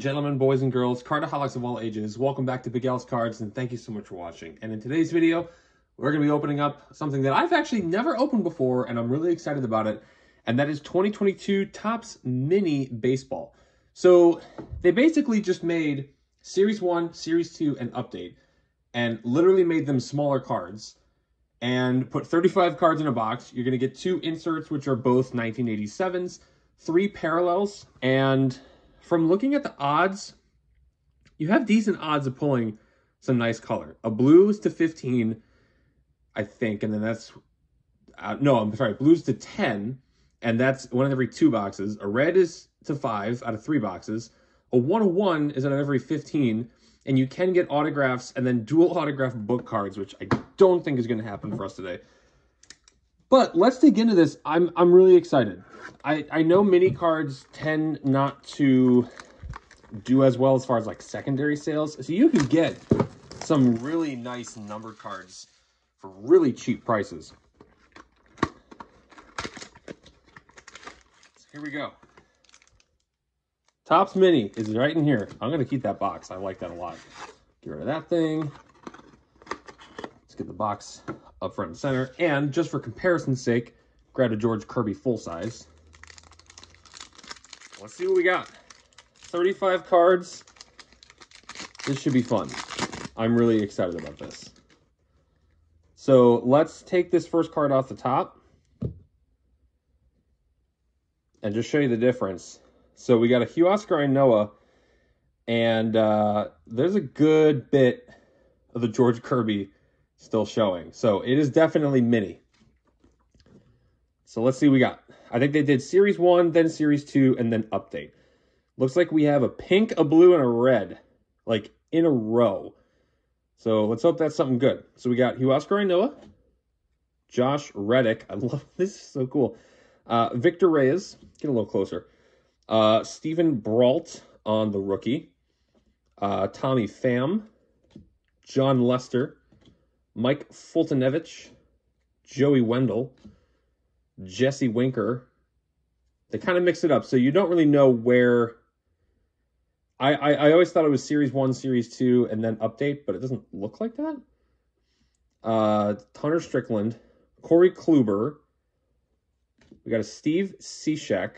gentlemen, boys and girls, cardaholics of all ages, welcome back to Big Cards, and thank you so much for watching. And in today's video, we're going to be opening up something that I've actually never opened before, and I'm really excited about it, and that is 2022 Topps Mini Baseball. So they basically just made Series 1, Series 2, and Update, and literally made them smaller cards, and put 35 cards in a box. You're going to get two inserts, which are both 1987s, three parallels, and from looking at the odds, you have decent odds of pulling some nice color. A blues to 15, I think, and then that's, uh, no, I'm sorry, blue's to 10, and that's one in every two boxes. A red is to five out of three boxes. A 101 is out of every 15, and you can get autographs and then dual autograph book cards, which I don't think is going to happen for us today. But let's dig into this. I'm I'm really excited. I, I know mini cards tend not to do as well as far as like secondary sales. So you can get some really nice numbered cards for really cheap prices. So here we go. Topps Mini is right in here. I'm going to keep that box. I like that a lot. Get rid of that thing. Let's get the box up front and center. And just for comparison's sake, grab a George Kirby full size. Let's see what we got. 35 cards. This should be fun. I'm really excited about this. So let's take this first card off the top and just show you the difference. So we got a Huascar Ynoa, and uh, there's a good bit of the George Kirby still showing. So it is definitely mini. So let's see we got. I think they did Series 1, then Series 2, and then Update. Looks like we have a pink, a blue, and a red, like in a row. So let's hope that's something good. So we got Huascar Ynoa, Josh Reddick. I love this. is so cool. Uh, Victor Reyes. Get a little closer. Uh, Steven Brault on the rookie. Uh, Tommy Pham. Jon Lester. Mike Foltynewicz, Joey Wendle, Jesse Winker. They kind of mix it up, so you don't really know where. I, I, I always thought it was Series 1, Series 2, and then update, but it doesn't look like that. Uh, Strickland, Corey Kluber. We got a Steve Cishek.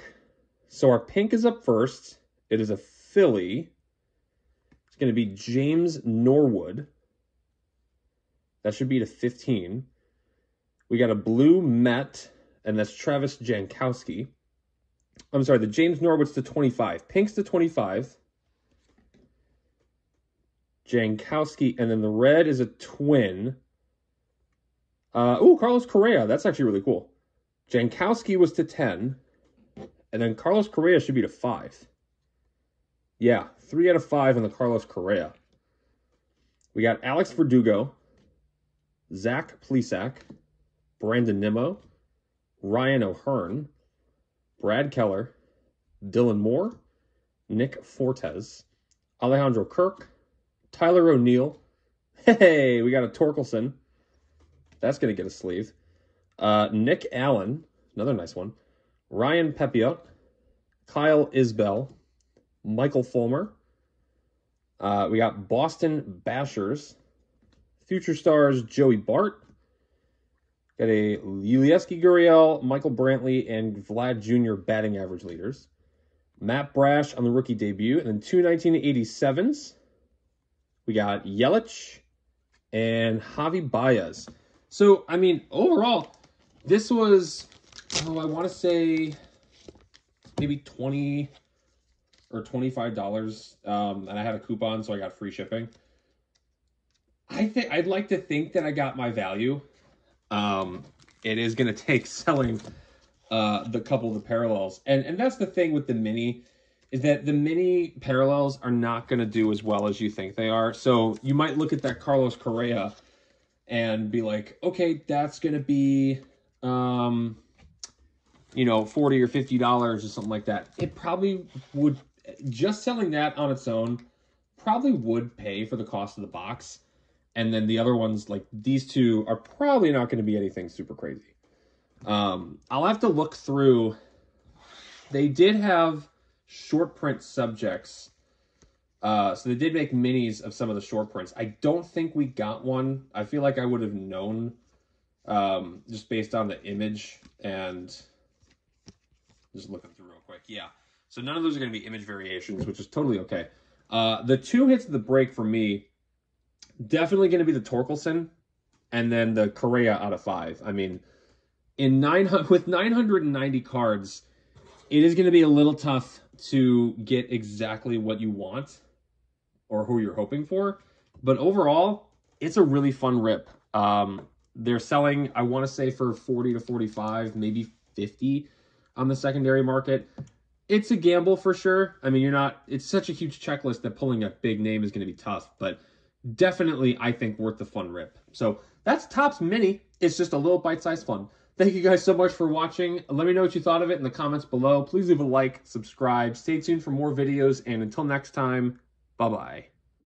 So our pink is up first. It is a Philly. It's going to be James Norwood. That should be to 15. We got a blue Met, and that's Travis Jankowski. I'm sorry, the James Norwood's to 25. Pink's to 25. Jankowski, and then the red is a twin. Uh, oh, Carlos Correa. That's actually really cool. Jankowski was to 10. And then Carlos Correa should be to 5. Yeah, 3 out of 5 on the Carlos Correa. We got Alex Verdugo, Zach Plesac, Brandon Nimmo, Ryan O'Hearn, Brad Keller, Dylan Moore, Nick Fortes, Alejandro Kirk, Tyler O'Neill. Hey, we got a Torkelson. That's going to get a sleeve. Uh, Nick Allen, another nice one. Ryan Pepiot, Kyle Isbel, Michael Fulmer. Uh, we got Boston Bashers, Future stars Joey Bart. Got a Yulieski Gurriel, Michael Brantley, and Vlad Jr. batting average leaders. Matt Brash on the rookie debut. And then two 1987s. We got Yelich and Javi Baez. So, I mean, overall, this was, oh, I want to say maybe 20 or $25. Um, and I had a coupon, so I got free shipping. I think I'd like to think that I got my value. Um, it is going to take selling uh, the couple of the parallels, and and that's the thing with the mini is that the mini parallels are not going to do as well as you think they are. So you might look at that Carlos Correa and be like, okay, that's going to be, um, you know, 40 or $50 or something like that. It probably would, just selling that on its own, probably would pay for the cost of the box. And then the other ones, like these two, are probably not going to be anything super crazy. Um, I'll have to look through. They did have short print subjects Uh, so they did make minis of some of the short prints. I don't think we got one. I feel like I would have known um, just based on the image and just looking through real quick. Yeah. So none of those are going to be image variations, which is totally okay. Uh, the two hits of the break for me, definitely going to be the Torkelson and then the Correa out of five. I mean, in nine with 990 cards, it is going to be a little tough to get exactly what you want or who you're hoping for. But overall, it's a really fun rip. Um, they're selling, I want to say, for 40 to 45, maybe 50 on the secondary market. It's a gamble for sure. I mean, you're not, it's such a huge checklist that pulling a big name is going to be tough, but definitely, I think, worth the fun rip. So that's Topps Mini. It's just a little bite sized fun. Thank you guys so much for watching. Let me know what you thought of it in the comments below. Please leave a like, subscribe, stay tuned for more videos, and until next time, bye-bye.